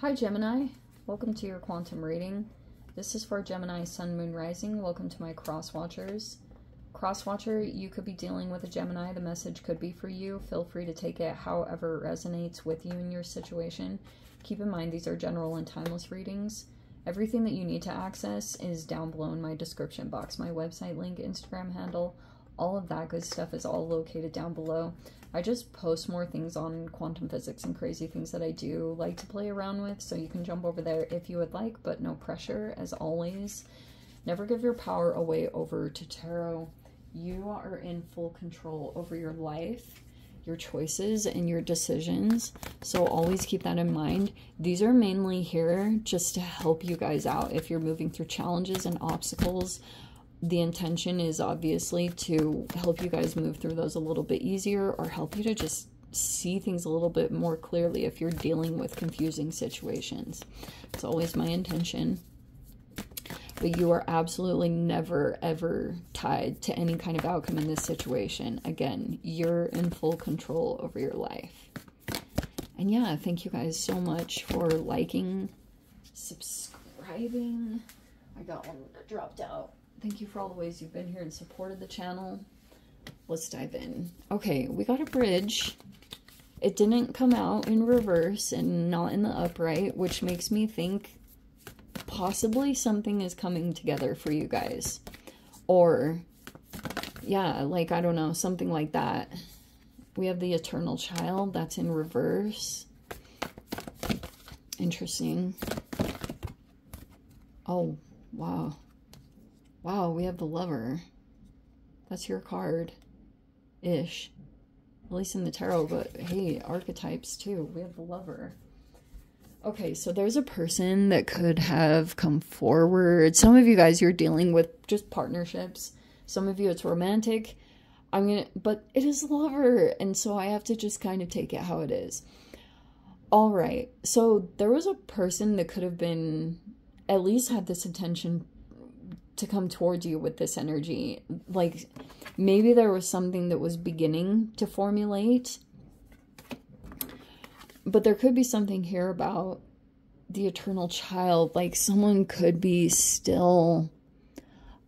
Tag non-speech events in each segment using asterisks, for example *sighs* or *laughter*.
Hi, Gemini. Welcome to your quantum reading. This is for Gemini Sun Moon Rising. Welcome to my cross watchers. Cross watcher, you could be dealing with a Gemini. The message could be for you. Feel free to take it however it resonates with you in your situation. Keep in mind, these are general and timeless readings. Everything that you need to access is down below in my description box. My website link, Instagram handle, all of that good stuff is all located down below. I just post more things on quantum physics and crazy things that I do like to play around with, so you can jump over there if you would like, but no pressure, as always. Never give your power away over to tarot. You are in full control over your life, your choices, and your decisions, so always keep that in mind. These are mainly here just to help you guys out if you're moving through challenges and obstacles the intention is obviously to help you guys move through those a little bit easier or help you to just see things a little bit more clearly if you're dealing with confusing situations. It's always my intention. But you are absolutely never, ever tied to any kind of outcome in this situation. Again, you're in full control over your life. And yeah, thank you guys so much for liking, subscribing. I got one that dropped out. Thank you for all the ways you've been here and supported the channel. Let's dive in. Okay, we got a bridge. It didn't come out in reverse and not in the upright, which makes me think possibly something is coming together for you guys. Or, yeah, like, I don't know, something like that. We have the Eternal Child. That's in reverse. Interesting. Oh, wow. Wow, we have the lover. That's your card. Ish. At least in the tarot, but hey, archetypes too. We have the lover. Okay, so there's a person that could have come forward. Some of you guys, you're dealing with just partnerships. Some of you, it's romantic. I'm gonna, but it is lover, and so I have to just kind of take it how it is. All right, so there was a person that could have been, at least had this intention to come towards you with this energy. Like maybe there was something that was beginning to formulate. But there could be something here about the eternal child. Like someone could be still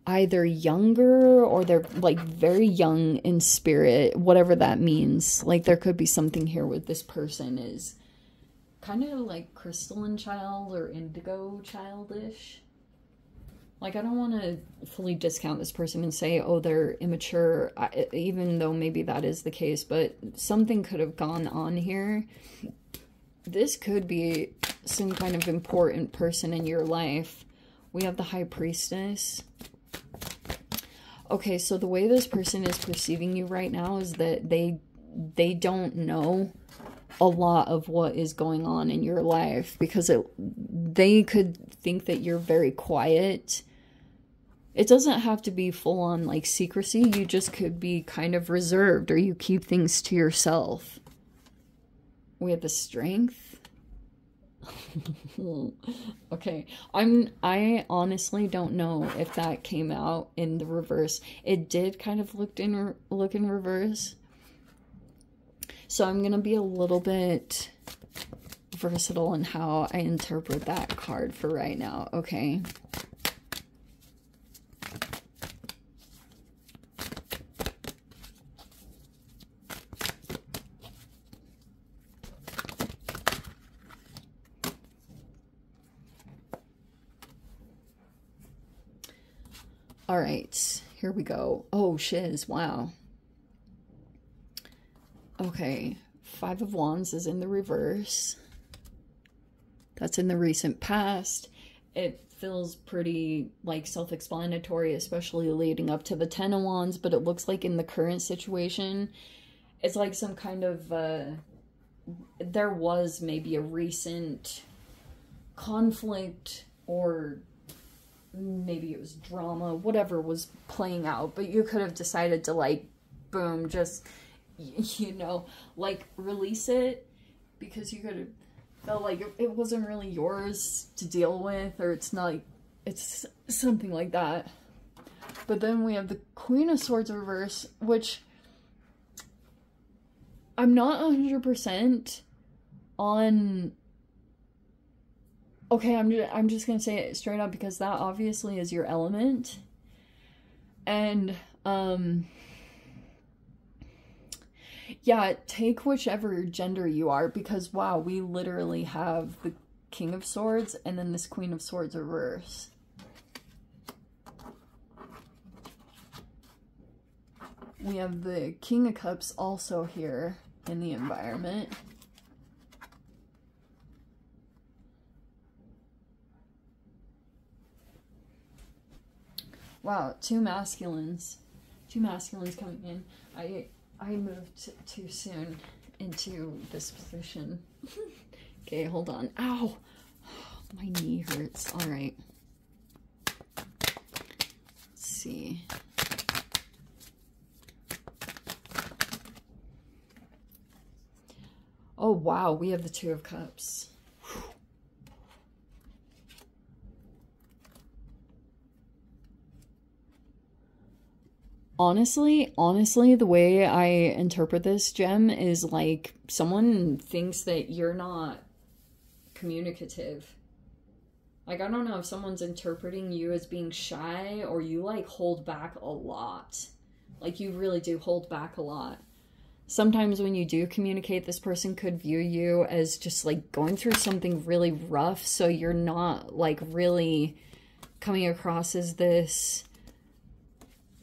either younger or they're like very young in spirit, whatever that means. Like there could be something here with this person is kind of like crystalline child or indigo childish like i don't want to fully discount this person and say oh they're immature even though maybe that is the case but something could have gone on here. This could be some kind of important person in your life. We have the high priestess. Okay so the way this person is perceiving you right now is that they they don't know a lot of what is going on in your life because it they could think that you're very quiet it doesn't have to be full on like secrecy. You just could be kind of reserved or you keep things to yourself. We have the strength. *laughs* okay. I'm I honestly don't know if that came out in the reverse. It did kind of look in look in reverse. So I'm going to be a little bit versatile in how I interpret that card for right now, okay? All right, here we go. Oh, shiz, wow. Okay, Five of Wands is in the reverse. That's in the recent past. It feels pretty like self-explanatory, especially leading up to the Ten of Wands, but it looks like in the current situation, it's like some kind of, uh, there was maybe a recent conflict or maybe it was drama, whatever was playing out, but you could have decided to like, boom, just, *laughs* you know, like release it because you could have felt like it wasn't really yours to deal with or it's not, it's something like that. But then we have the Queen of Swords reverse, which I'm not 100% on okay, I'm just, I'm just gonna say it straight up because that obviously is your element, and um, yeah, take whichever gender you are because wow, we literally have the King of Swords and then this Queen of Swords reverse. We have the King of Cups also here in the environment. Wow, two masculines. Two masculines coming in. I I moved too soon into this position. *laughs* okay, hold on. Ow! *sighs* My knee hurts. Alright. Let's see. Oh, wow. We have the Two of Cups. Honestly, honestly, the way I interpret this gem is like someone thinks that you're not communicative. Like, I don't know if someone's interpreting you as being shy or you like hold back a lot. Like, you really do hold back a lot. Sometimes when you do communicate, this person could view you as just like going through something really rough. So you're not like really coming across as this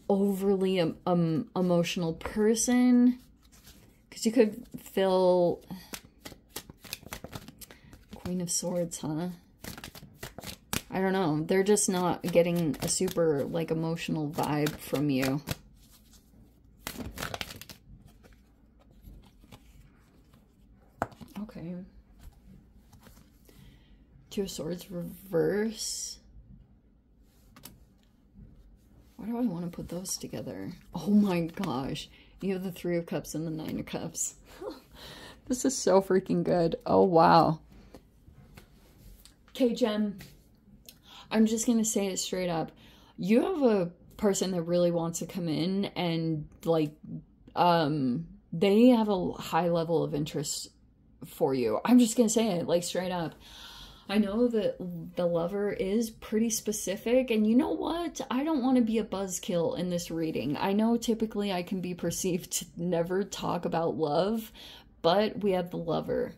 overly um, emotional person. Because you could feel queen of swords huh? I don't know. They're just not getting a super like emotional vibe from you. Okay. Two of swords reverse why do I want to put those together? Oh my gosh. You have the Three of Cups and the Nine of Cups. *laughs* this is so freaking good. Oh, wow. Okay, Jem. I'm just going to say it straight up. You have a person that really wants to come in and, like, um, they have a high level of interest for you. I'm just going to say it, like, straight up. I know that the lover is pretty specific, and you know what? I don't want to be a buzzkill in this reading. I know typically I can be perceived to never talk about love, but we have the lover.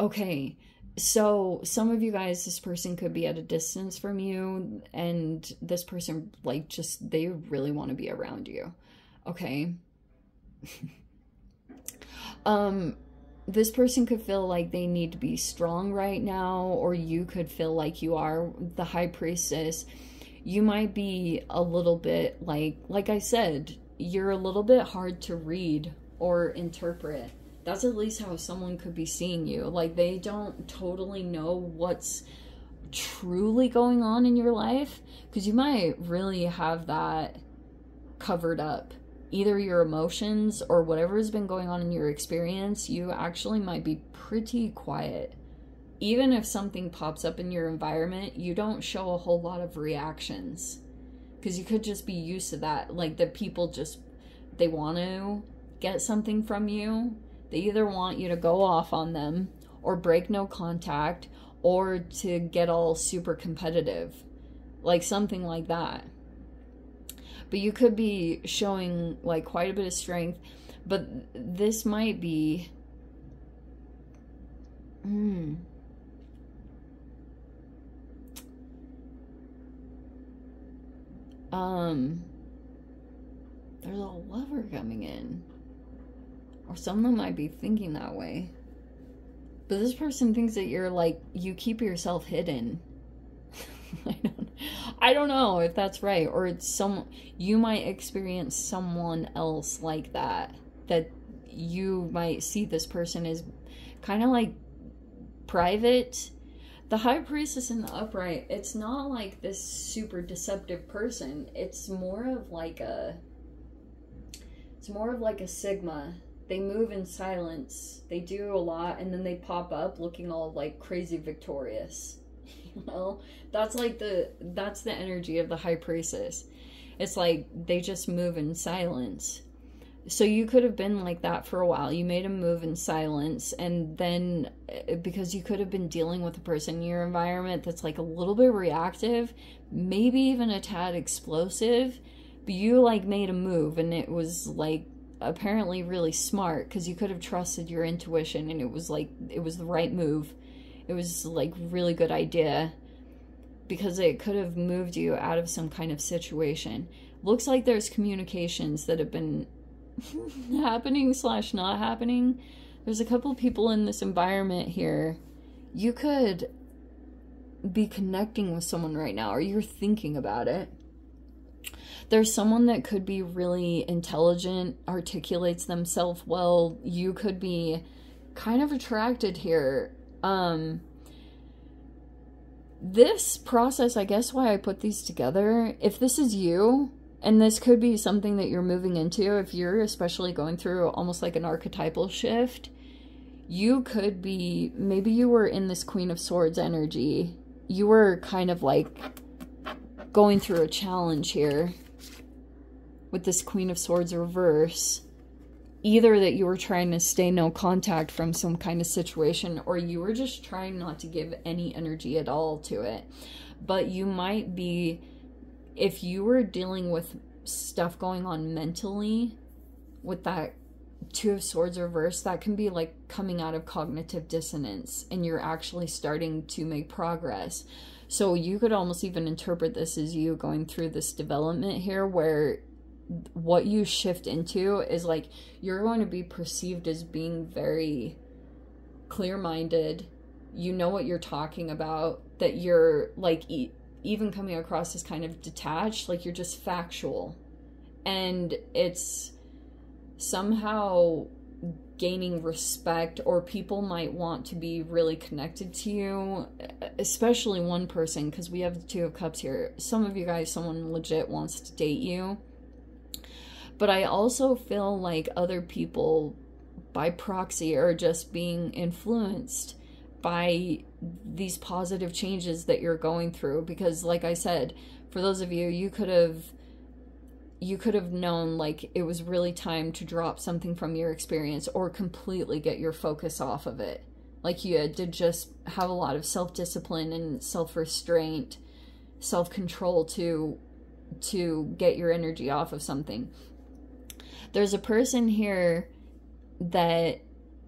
Okay, so some of you guys, this person could be at a distance from you, and this person, like, just they really want to be around you. Okay. *laughs* um, this person could feel like they need to be strong right now, or you could feel like you are the high priestess. You might be a little bit like, like I said, you're a little bit hard to read or interpret. That's at least how someone could be seeing you. Like they don't totally know what's truly going on in your life because you might really have that covered up either your emotions or whatever has been going on in your experience, you actually might be pretty quiet. Even if something pops up in your environment, you don't show a whole lot of reactions. Because you could just be used to that. Like the people just, they want to get something from you. They either want you to go off on them or break no contact or to get all super competitive. Like something like that but you could be showing like quite a bit of strength but this might be hmm. Um there's a lover coming in or someone might be thinking that way. But this person thinks that you're like you keep yourself hidden. *laughs* I don't I don't know if that's right or it's some you might experience someone else like that that you might see this person as kind of like private. The high priestess in the upright it's not like this super deceptive person. It's more of like a it's more of like a sigma. They move in silence. They do a lot and then they pop up looking all like crazy victorious *laughs* you know that's like the that's the energy of the high priestess it's like they just move in silence so you could have been like that for a while. You made a move in silence, and then uh, because you could have been dealing with a person in your environment that's like a little bit reactive, maybe even a tad explosive, but you like made a move, and it was like apparently really smart because you could have trusted your intuition, and it was like it was the right move. It was like really good idea because it could have moved you out of some kind of situation. Looks like there's communications that have been *laughs* happening slash not happening. There's a couple people in this environment here. You could be connecting with someone right now, or you're thinking about it. There's someone that could be really intelligent, articulates themselves well. You could be kind of attracted here. Um, this process, I guess, why I put these together, if this is you, and this could be something that you're moving into if you're especially going through almost like an archetypal shift. You could be, maybe you were in this Queen of Swords energy. You were kind of like going through a challenge here with this Queen of Swords reverse. Either that you were trying to stay no contact from some kind of situation or you were just trying not to give any energy at all to it. But you might be if you were dealing with stuff going on mentally with that two of swords reverse that can be like coming out of cognitive dissonance and you're actually starting to make progress so you could almost even interpret this as you going through this development here where what you shift into is like you're going to be perceived as being very clear-minded you know what you're talking about that you're like even coming across as kind of detached, like you're just factual. And it's somehow gaining respect, or people might want to be really connected to you, especially one person, because we have the Two of Cups here. Some of you guys, someone legit wants to date you. But I also feel like other people, by proxy, are just being influenced by these positive changes that you're going through because like I said, for those of you you could have you could have known like it was really time to drop something from your experience or completely get your focus off of it. Like you had to just have a lot of self-discipline and self-restraint, self-control to to get your energy off of something. There's a person here that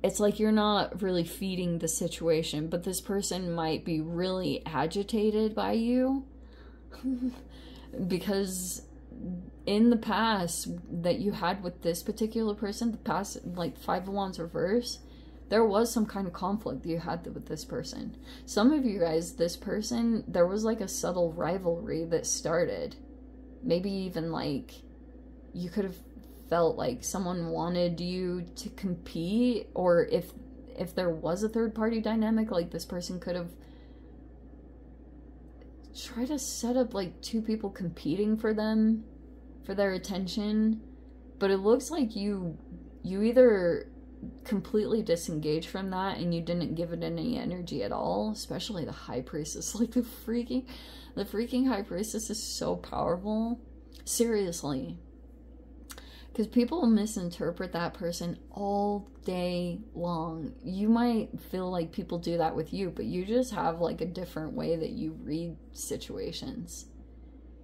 it's like you're not really feeding the situation, but this person might be really agitated by you *laughs* because in the past that you had with this particular person, the past like five of wands reverse, there was some kind of conflict you had with this person. Some of you guys, this person, there was like a subtle rivalry that started. Maybe even like you could have felt like someone wanted you to compete or if if there was a third party dynamic like this person could have tried to set up like two people competing for them for their attention. But it looks like you you either completely disengaged from that and you didn't give it any energy at all especially the high priestess. *laughs* Like the freaking the freaking high priestess is so powerful. Seriously because people misinterpret that person all day long. You might feel like people do that with you, but you just have like a different way that you read situations.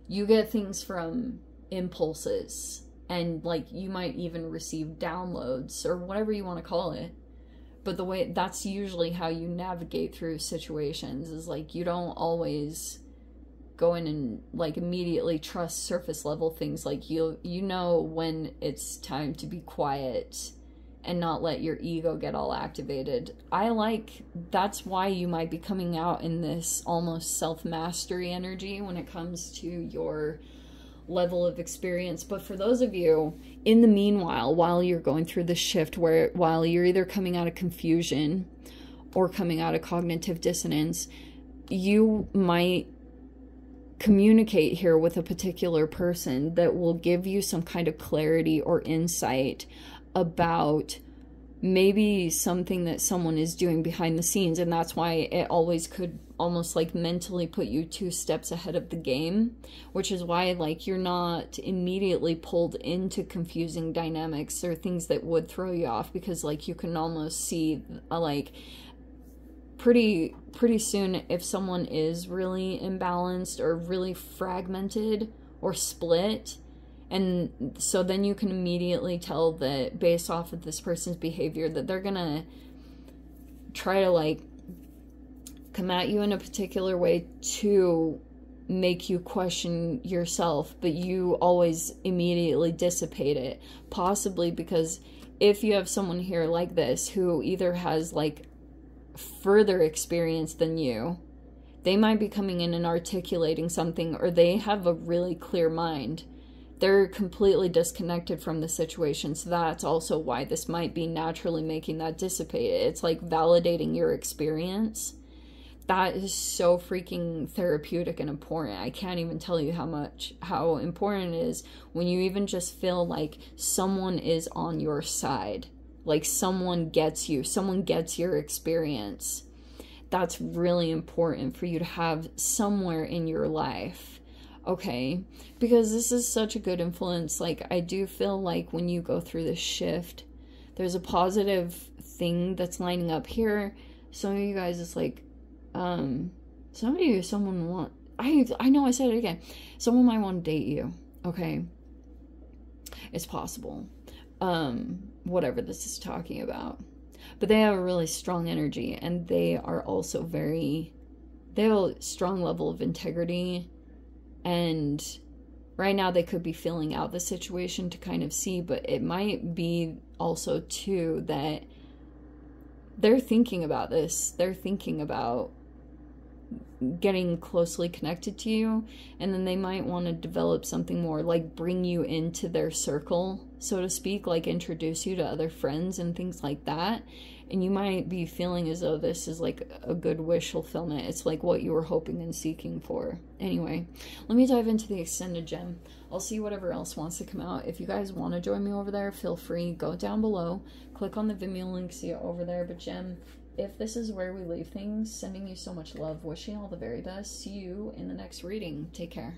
You get things from impulses, and like you might even receive downloads or whatever you want to call it. But the way that's usually how you navigate through situations is like you don't always go in and like immediately trust surface level things like you you know when it's time to be quiet and not let your ego get all activated. I like that's why you might be coming out in this almost self-mastery energy when it comes to your level of experience. But for those of you in the meanwhile, while you're going through the shift where while you're either coming out of confusion or coming out of cognitive dissonance, you might communicate here with a particular person that will give you some kind of clarity or insight about maybe something that someone is doing behind the scenes. And that's why it always could almost like mentally put you two steps ahead of the game which is why like you're not immediately pulled into confusing dynamics or things that would throw you off because like you can almost see like pretty pretty soon if someone is really imbalanced or really fragmented or split. And so then you can immediately tell that based off of this person's behavior that they're gonna try to like come at you in a particular way to make you question yourself but you always immediately dissipate it. Possibly because if you have someone here like this who either has like further experience than you they might be coming in and articulating something or they have a really clear mind they're completely disconnected from the situation. So that's also why this might be naturally making that dissipate. It's like validating your experience. That is so freaking therapeutic and important. I can't even tell you how much, how important it is when you even just feel like someone is on your side. Like someone gets you, someone gets your experience. That's really important for you to have somewhere in your life okay? Because this is such a good influence like i do feel like when you go through this shift there's a positive thing that's lining up here. Some of you guys it's like um some of you someone want i i know i said it again. Someone might want to date you okay? It's possible um whatever this is talking about. But they have a really strong energy and they are also very they have a strong level of integrity. And right now they could be filling out the situation to kind of see but it might be also too that they're thinking about this. They're thinking about getting closely connected to you and then they might want to develop something more like bring you into their circle so to speak like introduce you to other friends and things like that and you might be feeling as though this is like a good wish fulfillment. It's like what you were hoping and seeking for. Anyway, let me dive into the extended gem. I'll see whatever else wants to come out. If you guys want to join me over there, feel free. Go down below, click on the Vimeo link, see it over there. But gem, if this is where we leave things, sending you so much love, wishing all the very best. See you in the next reading. Take care.